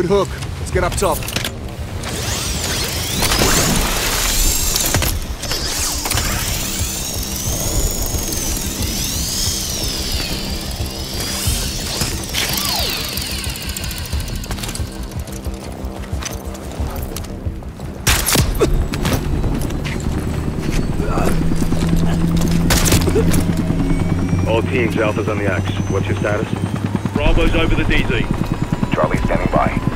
Good hook. Let's get up top. All teams, Alpha's on the axe. What's your status? Bravo's over the DZ. Charlie standing by.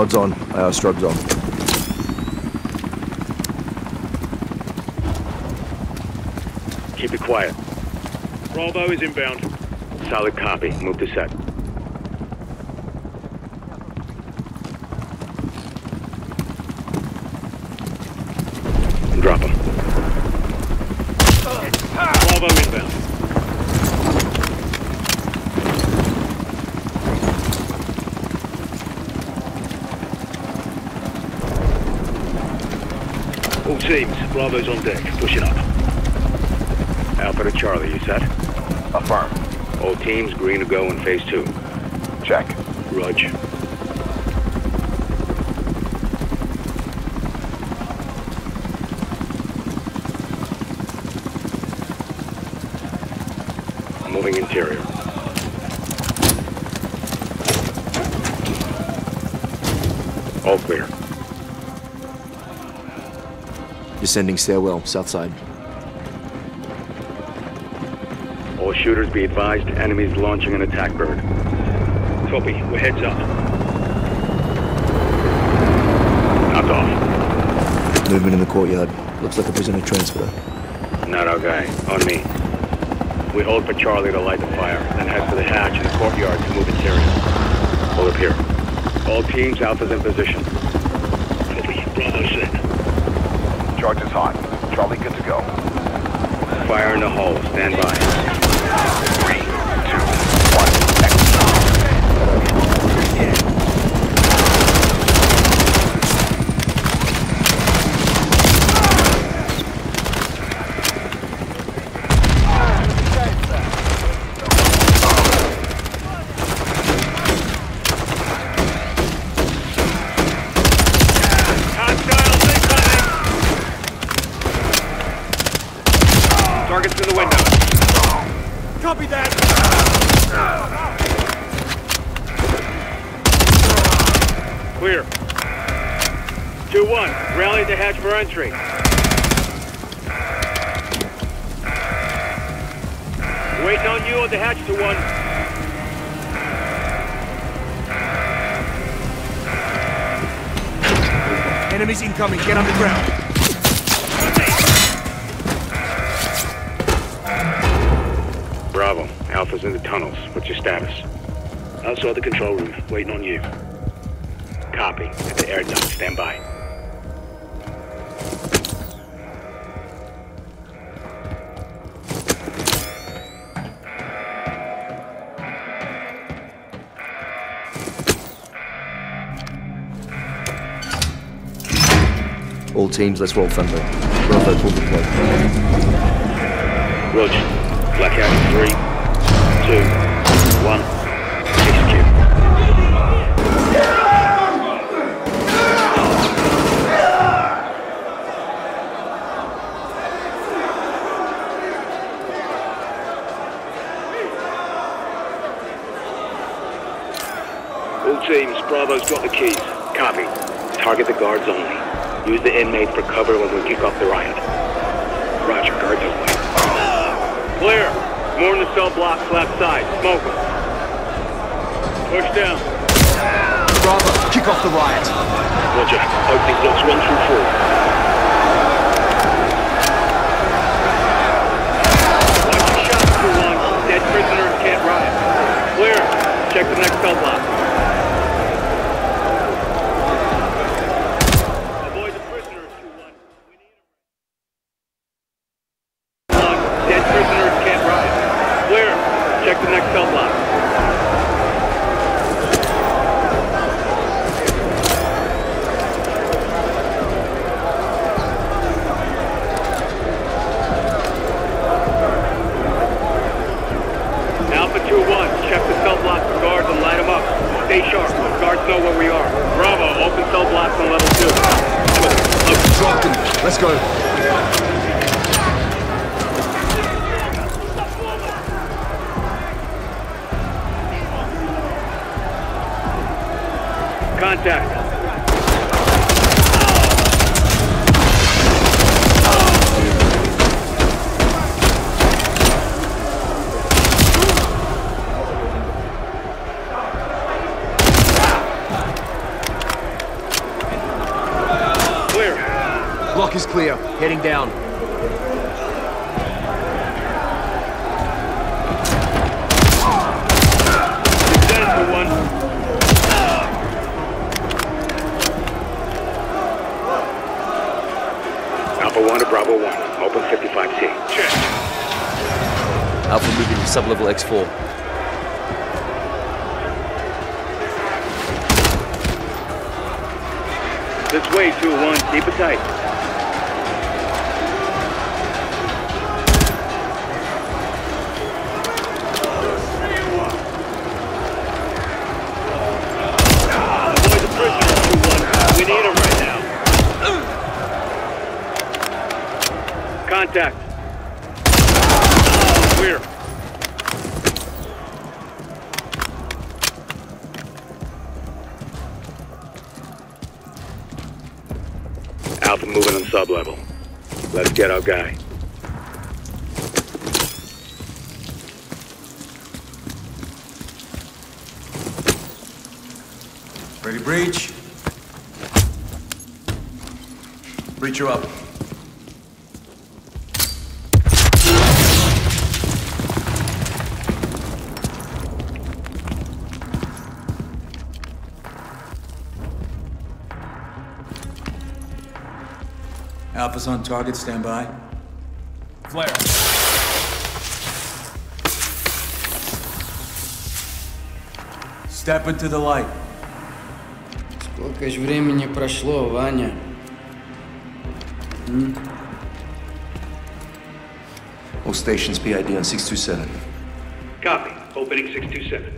Nods on. Uh, strobes on. Keep it quiet. Bravo is inbound. Solid copy. Move to set. Drop him. Bravo inbound. Teams, Bravo's on deck. Pushing up. Alpha to Charlie, you set? Affirm. All teams green to go in phase two. Check. Rog. Descending stairwell, south side. All shooters be advised, enemies launching an attack bird. Copy, we're heads up. Knocked off. Movement in the courtyard. Looks like a prisoner transfer. Not our guy. On me. We hold for Charlie to light the fire, then head for the hatch in the courtyard to move interior. Hold up here. All teams, Alpha's in position. Copy. Bravo set. Charge is hot. Charlie good to go. Fire in the hole. Stand by. Three, two, one, exit. Hostiles incoming! Targets in the window. Copy that. Clear. 2-1. Rally at the hatch for entry. Waiting on you at the hatch to 1. Enemies incoming. Get on the ground. Bravo. Alpha's in the tunnels. What's your status? Outside the control room. Waiting on you. Copy. At the air duct. Stand by. Teams, let's roll friendly. Bravo, pull the plug. Roger. Black Hat. Three, two, one. All teams, Bravo's got the keys. Copy. Target the guards only. Use the inmates for cover when we kick off the riot. Roger, guards only. Clear. More in the cell blocks left side. Smoke 'em. Push down. Bravo, kick off the riot. Roger. Opening blocks one through four. Watch your shots, crew one. Dead prisoners can't riot. Clear. Check the next cell block. Bravo 1. Open 55C. Check. Alpha moving to sub-level X4. This way, 2-1. Keep it tight. Our guy. Ready, breach. Breacher up. Alpha's on target, stand by. Flare. Step into the light. Сколько ж времени прошло, Ваня? All stations PID on 627. Copy. Opening 627.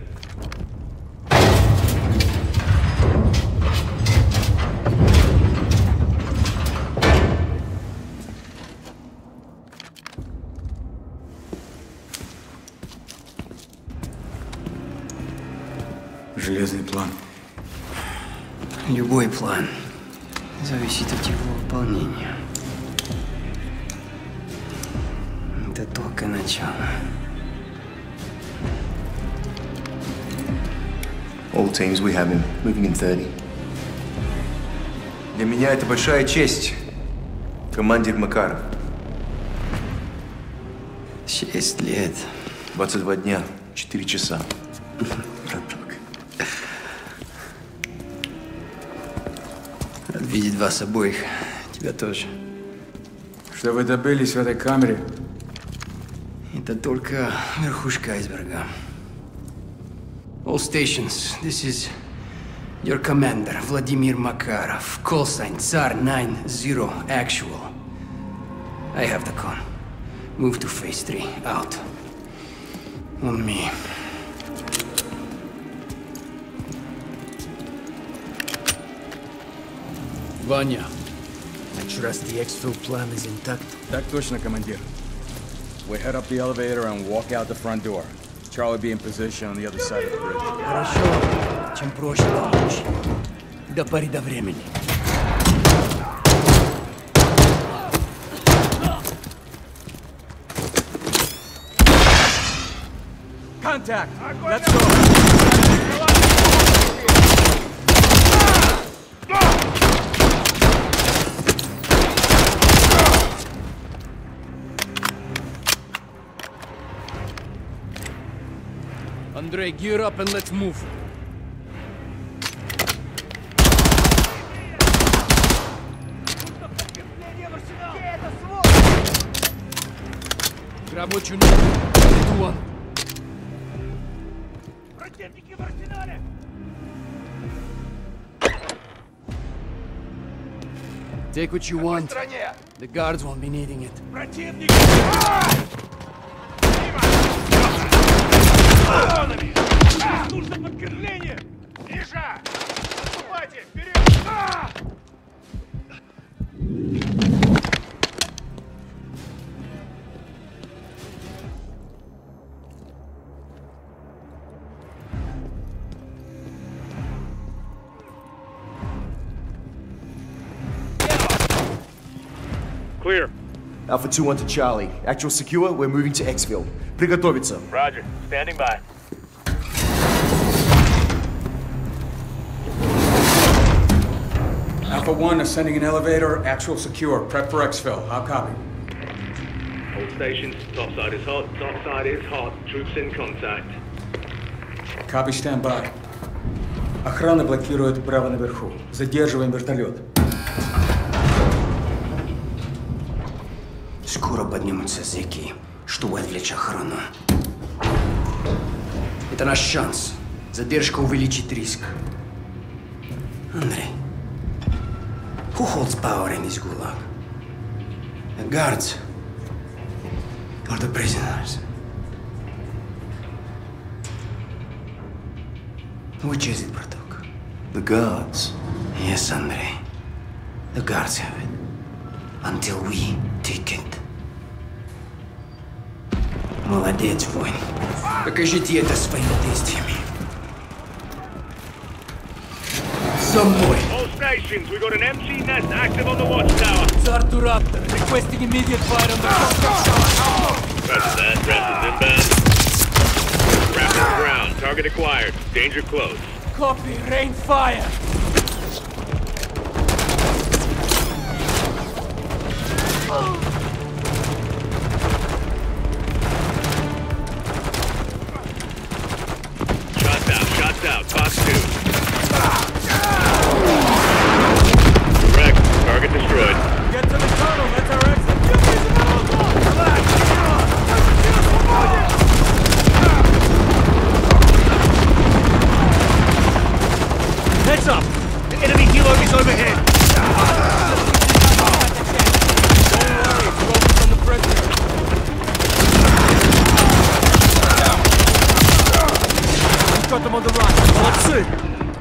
Железный план. Любой план зависит от его выполнения. Это только начало. All teams, we have him. Moving in 30. Для меня это большая честь, командир Макаров. Шесть лет. 22 дня, 4 часа. Видеть вас обоих. Тебя тоже. Что вы добились в этой камере? Это только верхушка айсберга. All stations, this is your commander, Vladimir Makarov. Call sign Tsar 90 actual. I have the con. Move to phase 3. Out. On me. Vanya, I trust the exfil plan is intact. Так точно, командир. We head up the elevator and walk out the front door. Charlie be in position on the other side of the bridge. Хорошо. Чем проще, тем лучше. До поры до времени. Contact! Let's go! Andrei, gear up and let's move. Grab what you need. Two, one. Take what you want. The guards won't be needing it. Нужно подкрепление! Миша! Наступайте! Вперед! Alpha 2-1 to Charlie. Actual secure, we're moving to exfil. Приготовиться. Roger. Standing by. Alpha 1 ascending an elevator, actual secure. Prep for exfil. I'll copy. All stations, top side is hot, top side is hot. Troops in contact. Copy, stand by. Охрана блокирует право наверху. Задерживаем вертолет. Скоро поднимутся зэки, чтобы отвлечь охрану. Это наш шанс. Задержка увеличит риск. Андрей, who holds power in this gulag? The guards or the prisoners? Which is it, Bradok? The guards. Yes, Andrei. The guards have it. Until we take it. Молодец, воин. Покажите это своими действиями. За мной! All stations, we got an MC nest active on the watchtower. Zartu Raptor, requesting immediate fire on the Roger that. Rest is inbound. Raptor ground. Target acquired. Danger close. Copy, rain fire! Shots them on the run. Let's see.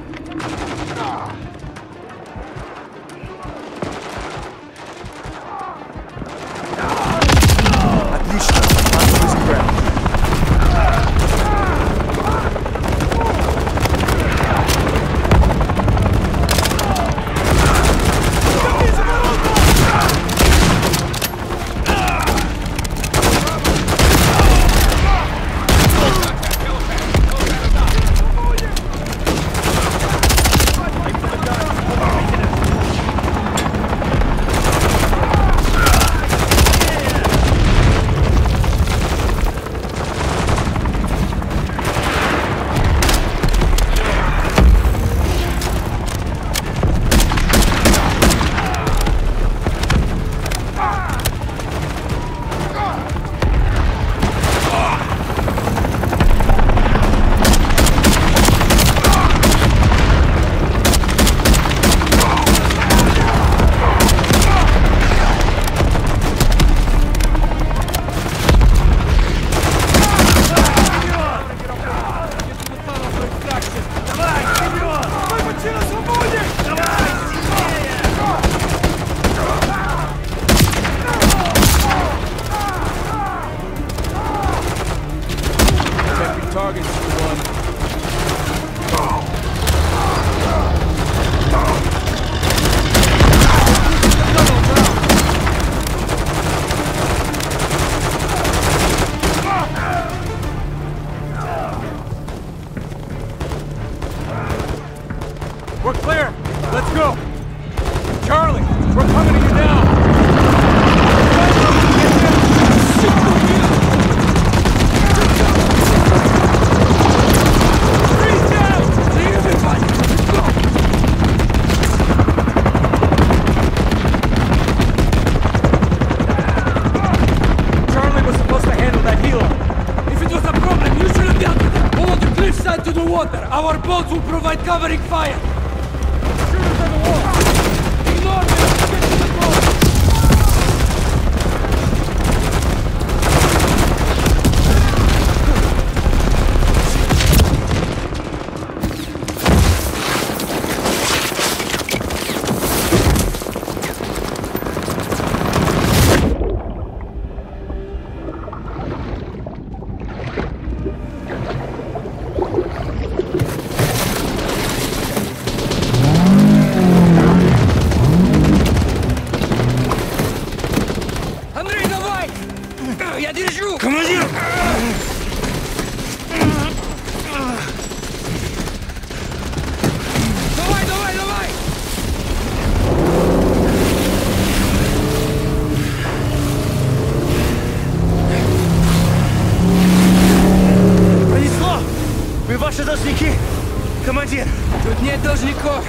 Должников.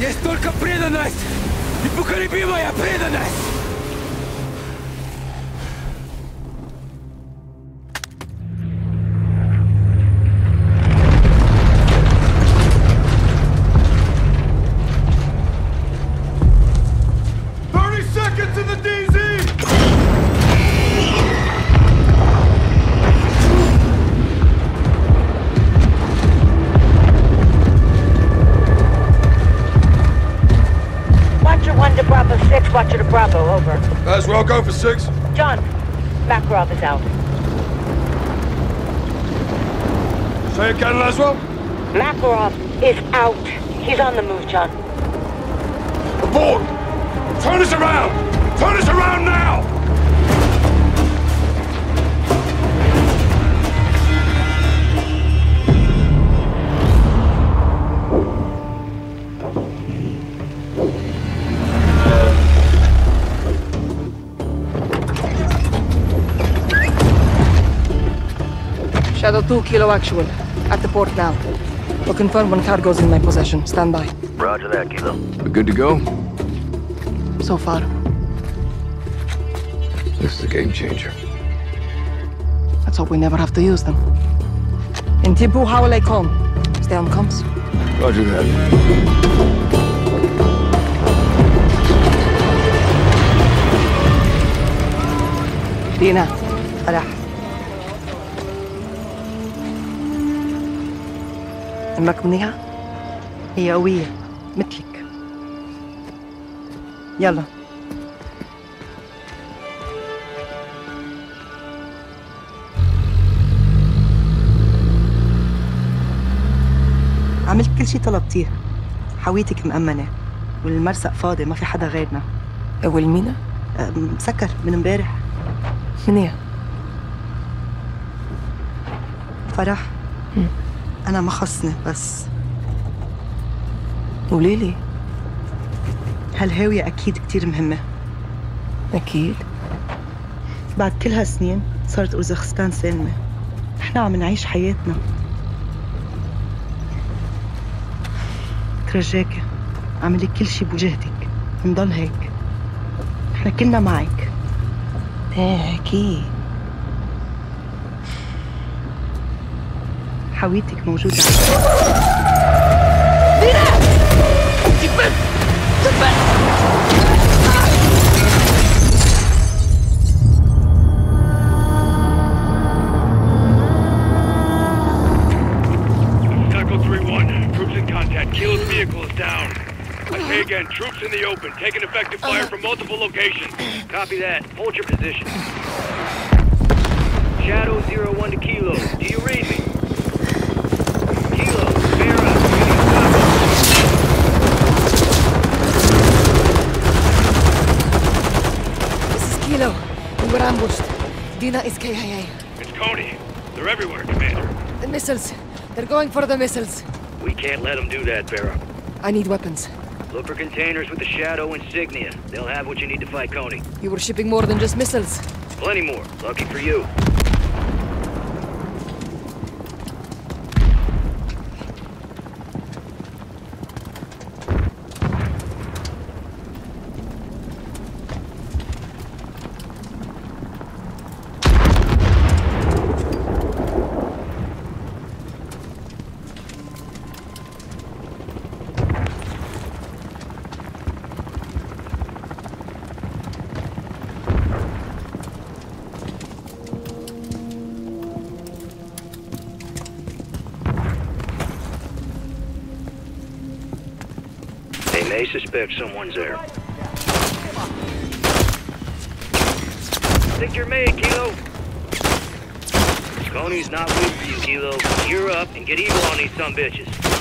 Есть только преданность! Непоколебимая преданность! Six. John, Makarov is out. Say again, Laswell. Makarov is out. He's on the move, John. Aboard! Turn us around! Turn us around now! Shadow 2, Kilo Actual. At the port now. We'll confirm when cargo's in my possession. Stand by. Roger that, Kilo. We're good to go? So far. This is a game changer. Let's hope we never have to use them. In Tibu i come Stay on comms. Roger that. Dina, arah. أمك منيحة؟ هي قوية مثلك. يلا. عملت كل شي طلبتيه حويتك مأمنة والمرسق فاضي ما في حدا غيرنا. والمينا؟ مسكر من امبارح. منيح. فرح. أنا ما خصني بس. قولي لي هالهاوية أكيد كتير مهمة؟ أكيد. بعد كل هالسنين صارت أوزبكستان سالمة. نحن عم نعيش حياتنا. ترجاكي اعملي كل شي بوجهتك. نضل هيك. نحن كلنا معك. إيه أكيد. حويتك موجودة Echo 3-1. Troops in contact. Kilo's vehicle is down. I say again, troops in the open. Taking effective fire from multiple locations. Copy that. Hold your position. Shadow 01 to Kilo. Do you read me? Kilo, we were ambushed. Dina is KIA. It's Cody. They're everywhere, Commander. The missiles. They're going for the missiles. We can't let them do that, Vera. I need weapons. Look for containers with the Shadow insignia. They'll have what you need to fight Konni. You were shipping more than just missiles. Plenty more. Lucky for you. Suspect someone's there. Think you're made, Kilo. Konni's not for you, Kilo. Gear up and get evil on these some bitches.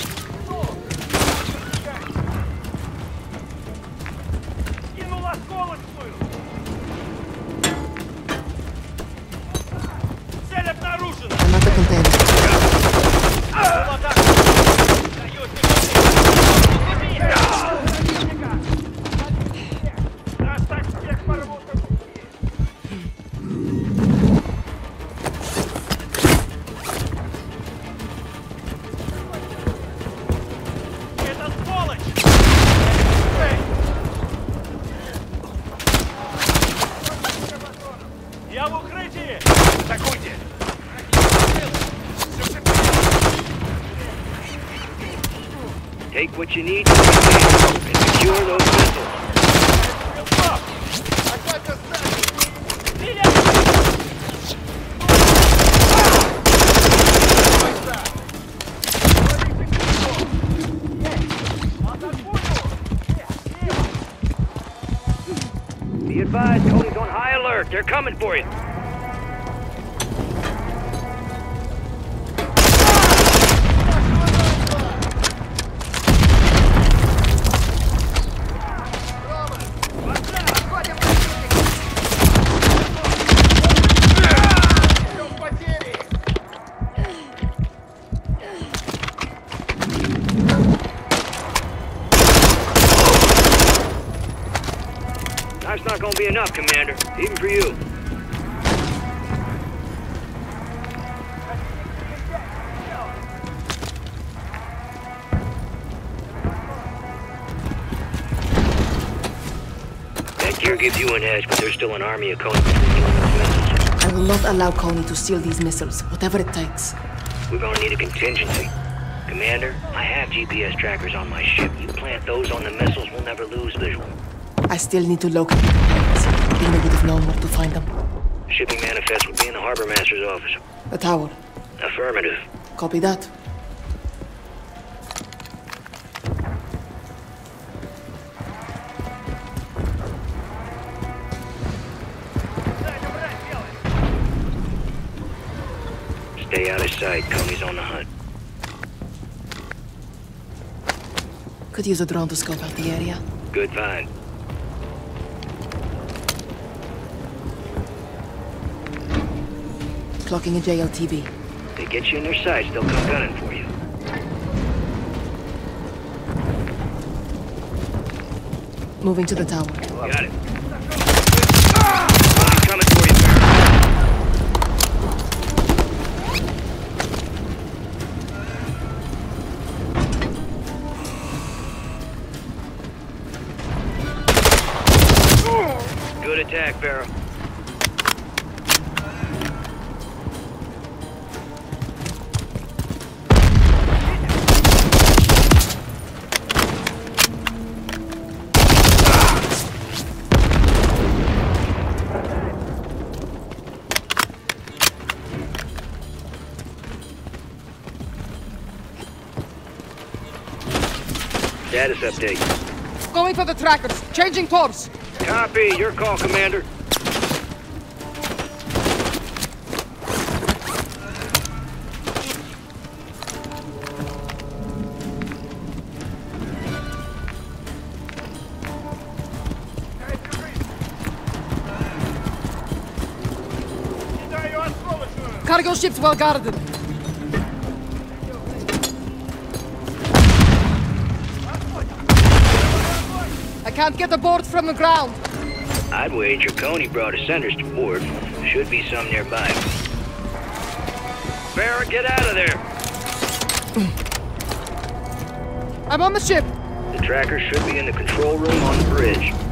What you need and secure those missiles. Be advised, Konni's on high alert. They're coming for you. Still an army of Konni between you and those missiles. I will not allow Konni to steal these missiles, whatever it takes. We're gonna need a contingency. Commander, I have GPS trackers on my ship. You plant those on the missiles, we'll never lose visual. I still need to locate the planes. Dina would have known where to find them. Shipping manifest would be in the harbor master's office. The tower. Affirmative. Copy that. Stay out of sight. Konni's on the hunt. Could use a drone to scope out the area. Good find. Clocking a JLTV. They get you in their sights, they'll come gunning for you. Moving to the tower. Got it. Attack, Barrow. Status update. Going for the trackers. Changing course. Copy. Your call, Commander. cargo ship's well guarded. I can't get aboard from the ground. I'd wager Konni brought his senders to port. Should be some nearby. Farah, get out of there! I'm on the ship. The tracker should be in the control room on the bridge.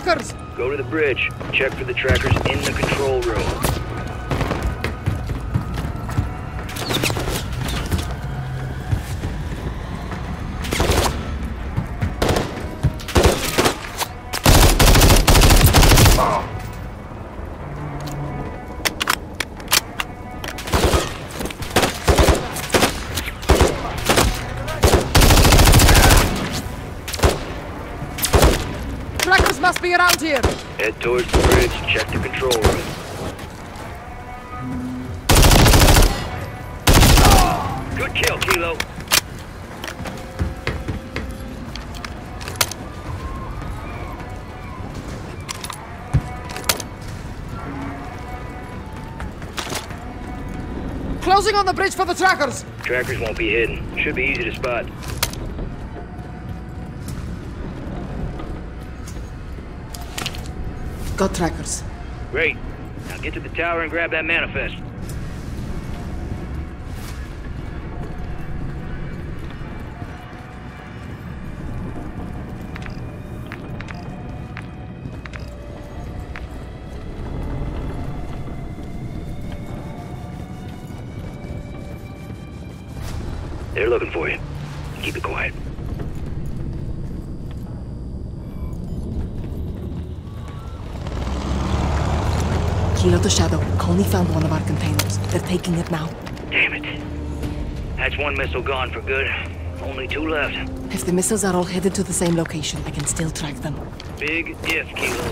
Trackers. Go to the bridge. Check for the trackers in the control room. Good kill, Kilo. Closing on the bridge for the trackers. Trackers won't be hidden. Should be easy to spot. Got trackers. Great. Now get to the tower and grab that manifest. For good. Only two left. If the missiles are all headed to the same location, I can still track them. Big if, Kilo.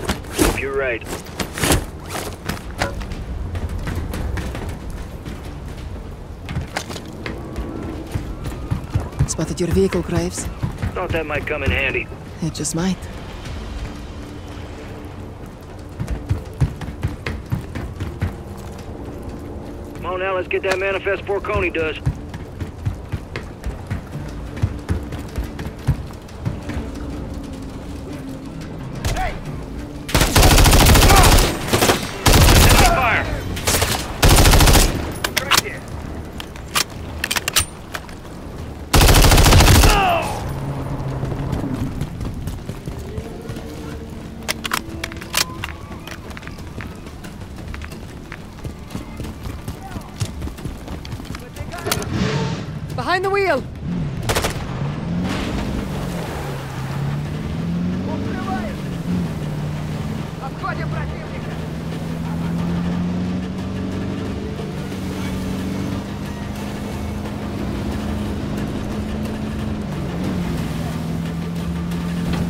Hope you're right. Spotted your vehicle, Graves. Thought that might come in handy. It just might. Come on now, let's get that manifest before Konni does.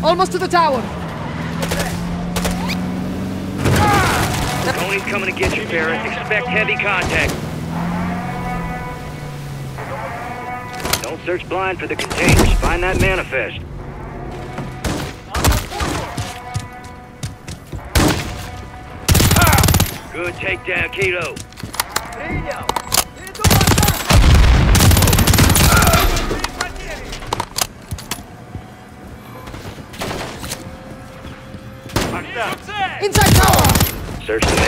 Almost to the tower. Konni's coming to get you, Ferris. Expect heavy contact. Don't search blind for the containers. Find that manifest. Good takedown, Kilo. Search the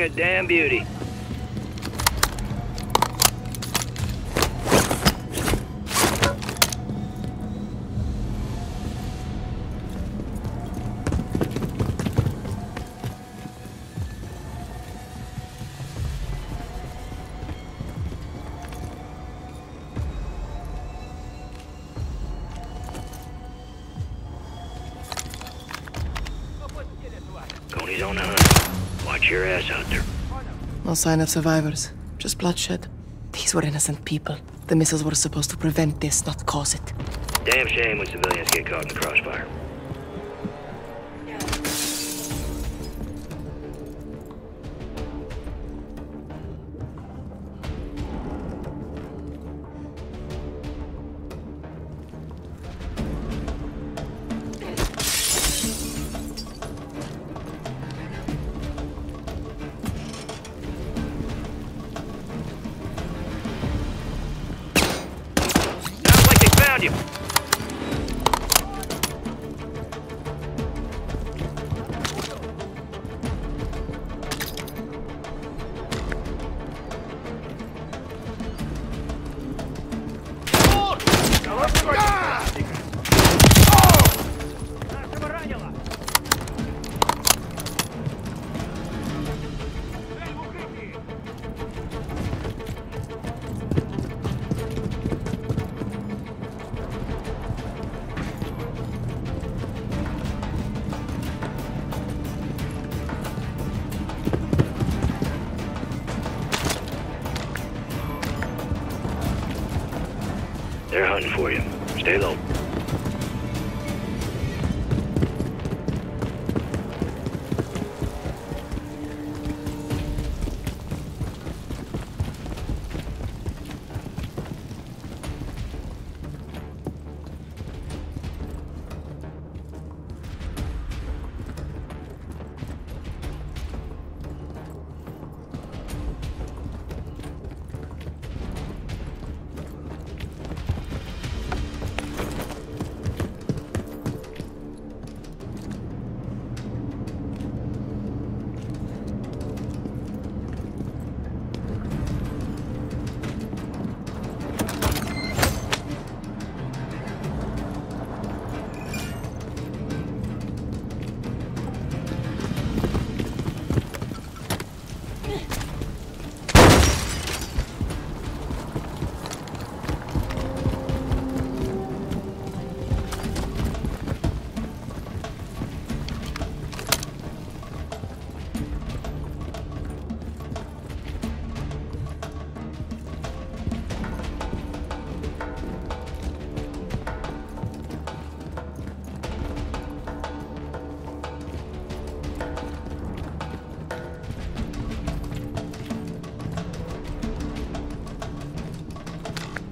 a damn beauty. No sign of survivors. Just bloodshed. These were innocent people. The missiles were supposed to prevent this, not cause it. Damn shame when civilians get caught in the crossfire.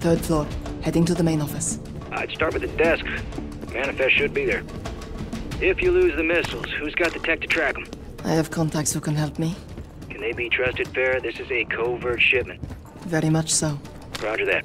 Third floor. Heading to the main office. I'd start with the desk. Manifest should be there. If you lose the missiles, who's got the tech to track them? I have contacts who can help me. Can they be trusted, Farah? This is a covert shipment. Very much so. Roger that.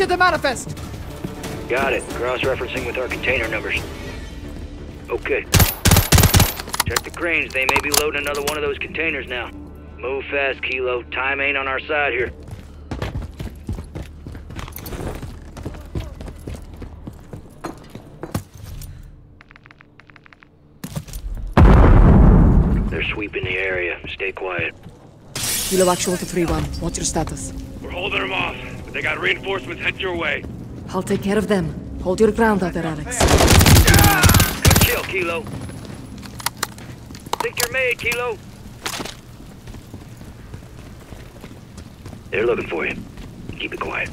Located the manifest! Got it. Cross-referencing with our container numbers. Okay. Check the cranes. They may be loading another one of those containers now. Move fast, Kilo. Time ain't on our side here. They're sweeping the area. Stay quiet. Kilo actual to 3-1. What's your status? We're holding them off, but they got reinforcements headed your way. I'll take care of them. Hold your ground out there, Alex. Good kill, Kilo. Think you're made, Kilo. They're looking for you. Keep it quiet.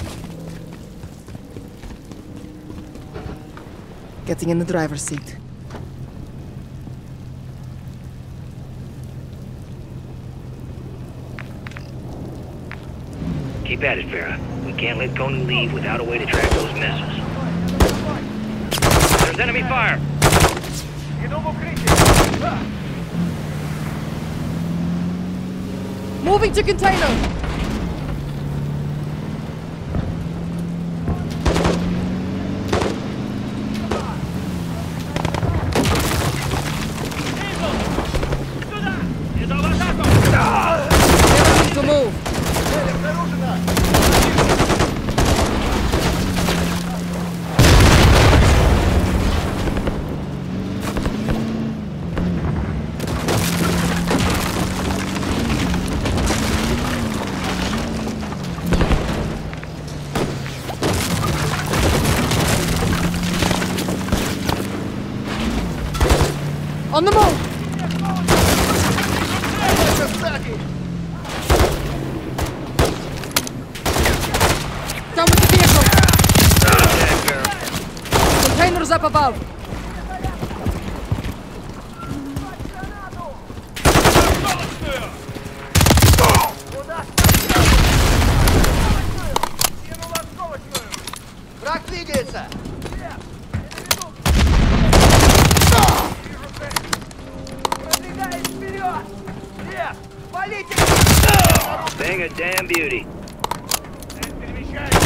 Getting in the driver's seat. Keep at it, Farah. Can't let Konni leave without a way to track those missiles. There's enemy fire! Moving to container! попал! Враг двигается! Продвигает вперед! Лев! Валите! Thing a damn beauty. Перемещается!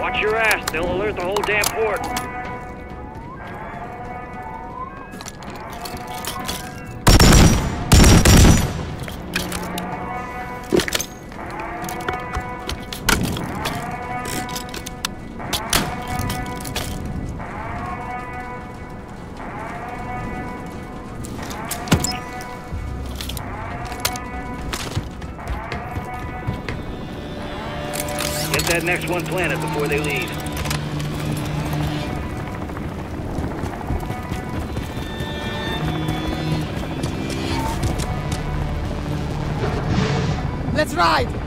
Watch your ass, they'll alert the whole damn port. That next one planted before they leave. Let's ride!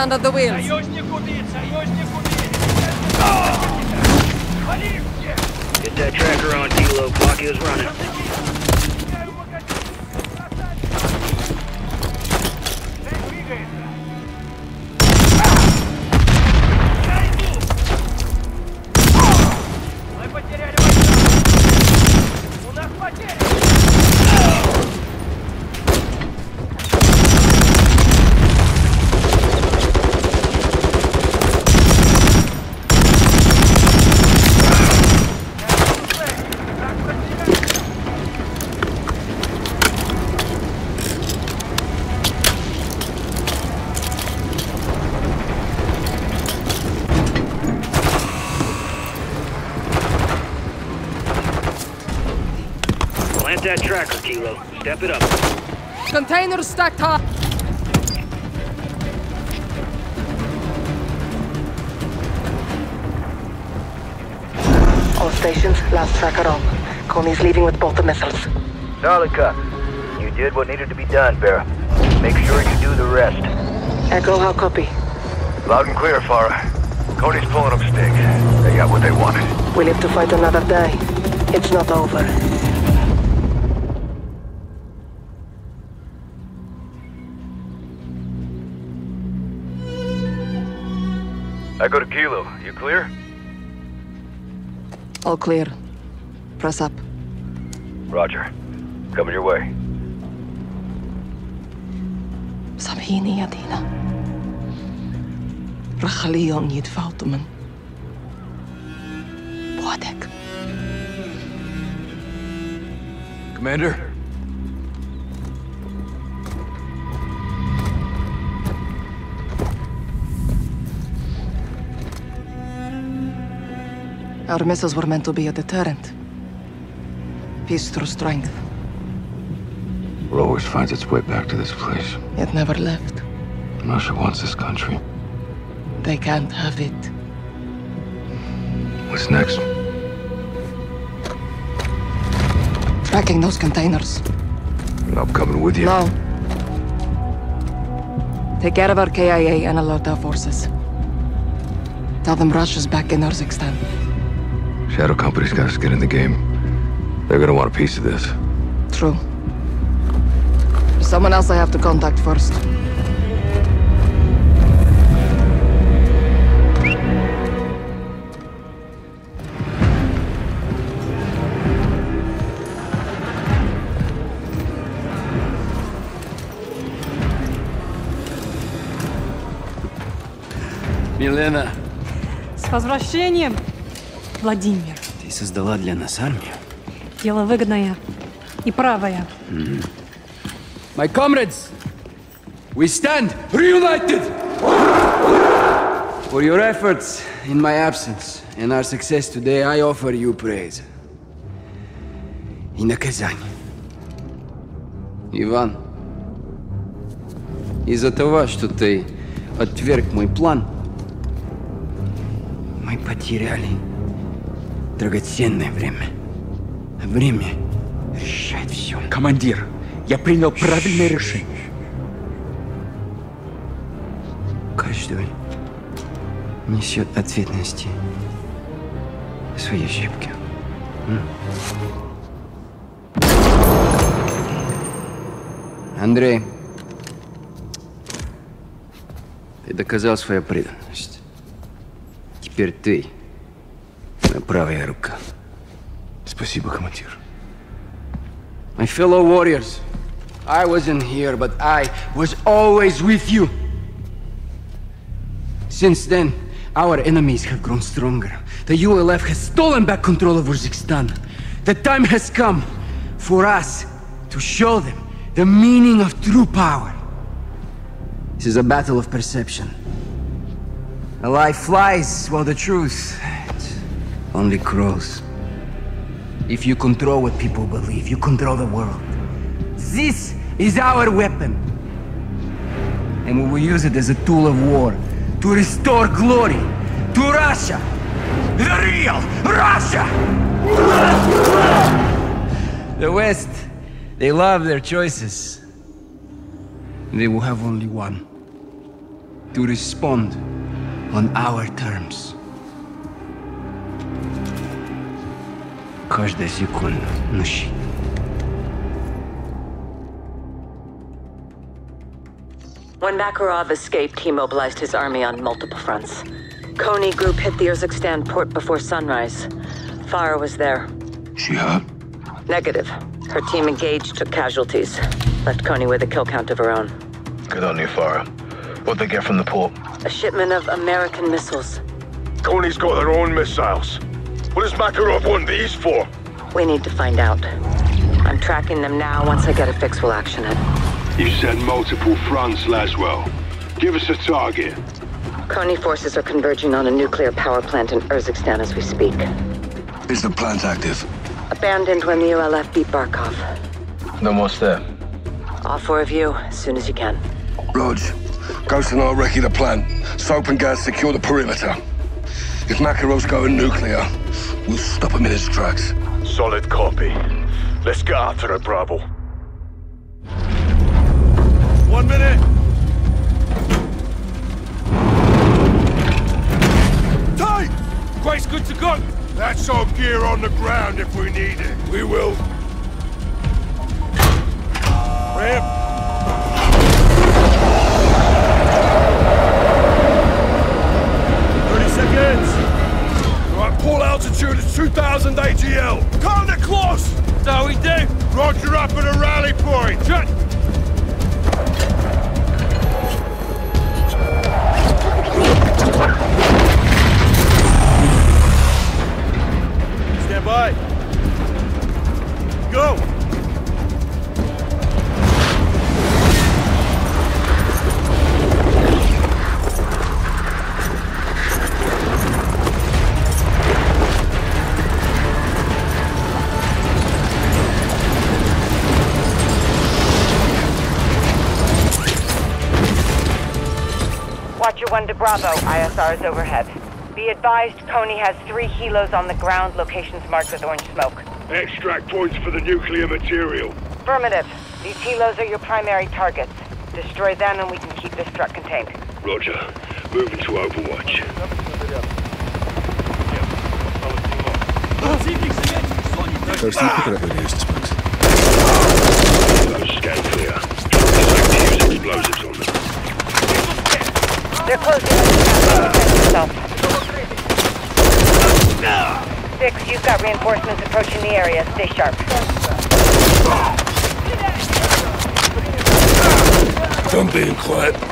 under the wheels. Get that tracker on, T-Lo. Clock is running. Last tracker on. Konni's leaving with both the missiles. Solid copy. You did what needed to be done, Vera. Make sure you do the rest. Echo, how copy? Loud and clear, Farah. Cody's pulling up stakes. They got what they wanted. We live to fight another day. It's not over. I go to Kilo. You clear? All clear. Press up. Roger. Coming your way. سامحيني يا دينا رح خليهم يتفاوتوا من بوعدك Commander? Our missiles were meant to be a deterrent. peace through strength. It always finds its way back to this place. It never left. Russia wants this country. They can't have it. What's next? Tracking those containers. I'm coming with you. No. Take care of our KIA and alert our forces. Tell them Russia's back in Urzikstan. Shadow Company's got to get in the game. They're gonna want a piece of this. True. Someone else I have to contact first. Милена, С возвращением, Владимир. Ты создала для нас армию? Дело выгодное и правое. my comrades, we stand reunited! For your efforts in my absence and our success today, I offer you praise. И наказание. Иван, из-за того, что ты отверг мой план, мы потеряли драгоценное время. Время решает все. Командир, я принял правильное решение. Каждый несет ответственности свои ошибки. Андрей, ты доказал свою преданность. Теперь ты моя правая рука. Спасибо, командир. My fellow warriors, I wasn't here, but I was always with you. Since then, our enemies have grown stronger. The ULF has stolen back control of Urzikstan. The time has come for us to show them the meaning of true power. This is a battle of perception. A lie flies while the truth only grows. If you control what people believe, you control the world. This is our weapon. And we will use it as a tool of war to restore glory to Russia. The real Russia! The West, they love their choices. They will have only one. To respond on our terms. When Makarov escaped, he mobilized his army on multiple fronts. Konni group hit the Urzikstan port before sunrise. Farah was there. She hurt? Negative. Her team engaged, took casualties. Left Konni with a kill count of her own. Good on you, Farah. What'd they get from the port? A shipment of American missiles. Konni's got their own missiles. What does Makarov want these for? We need to find out. I'm tracking them now. Once I get a fix, we'll action it. You said multiple fronts, Laswell. Give us a target. Konni forces are converging on a nuclear power plant in Urzikstan as we speak. Is the plant active? Abandoned when the ULF beat Barkov. Then what's there? All four of you, as soon as you can. Rog, Ghost and I recce the plant. Soap and Gaz secure the perimeter. If Makarov's going nuclear, we'll stop him in his tracks. Solid copy. Let's get after it, Bravo. One minute. Tight! Quake's good to go. That's our gear on the ground if we need it. We will. Ramp. Thirty seconds. Pull altitude is 2,000 AGL. It close. So we do. Roger up at a rally point. Check. Bravo, ISR is overhead. Be advised, Konni has three helos on the ground, locations marked with orange smoke. Extract points for the nuclear material. Affirmative. These helos are your primary targets. Destroy them and we can keep this truck contained. Roger. Move into Overwatch. There's no to use this. Scan clear. Explosives they're closing. Six, you've got reinforcements approaching the area. Stay sharp. Done being quiet.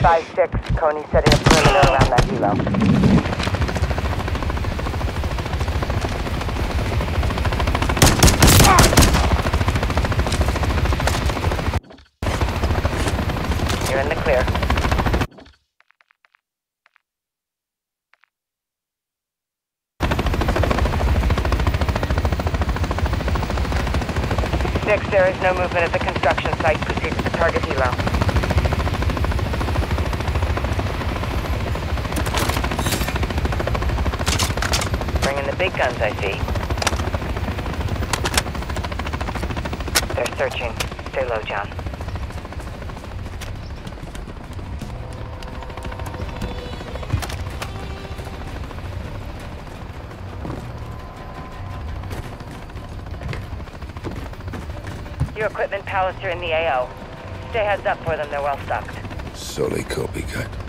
5-6, Konni setting a perimeter around that helo. You're in the clear. Six, there is no movement at the construction site. Proceed to the target helo. Big guns, I see. They're searching. Stay low, John. Your equipment pallets are in the AO. Stay heads up for them. They're well stocked. Solely copycat.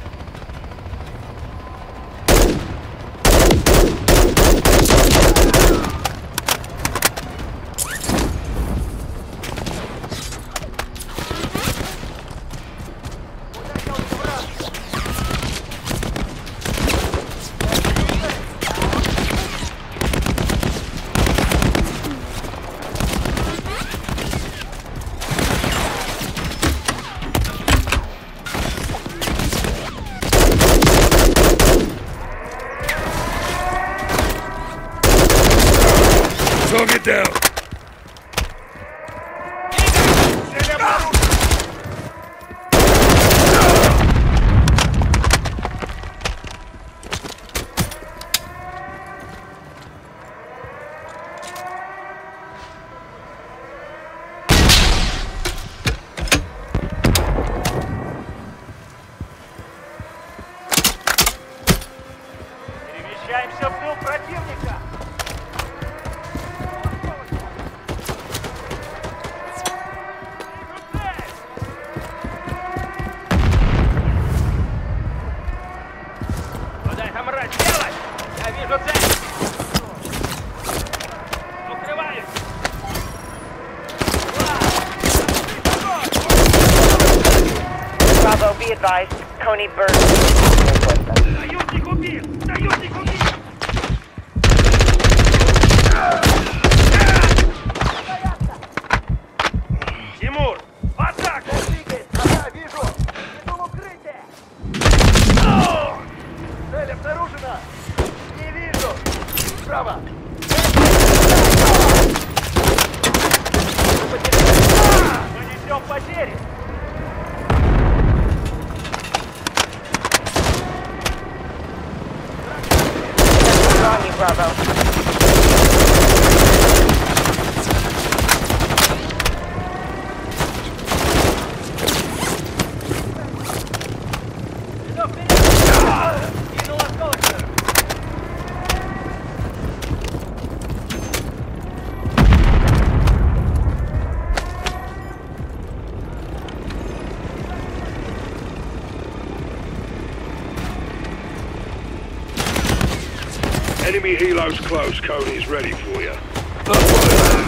Advised. Konni Enemy helos close. Konni's ready for you.